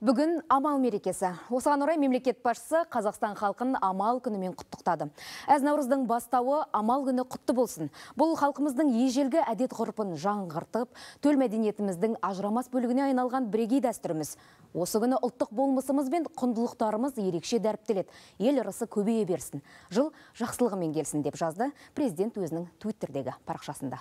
Бүгін амал мерекесі. Осыған орай мемлекет басшысы Қазақстан халқын амал күнімен құттықтады. Әз наурыздың бастауы амал күні құтты болсын. Бұл халқымыздың ежелгі әдет ғұрпын жаңғыртып, төл мәдениетіміздің ажырамас бөлігіне айналған бірегей дәстүріміз. Осы күні ұлттық болмысымыз бен құндылықтарымыз ерекше дәріптеледі. Ел ырысы көбейе берсін. Жыл жақсылығымен келсін деп жазды президент өзінің Твиттердегі парақшасында.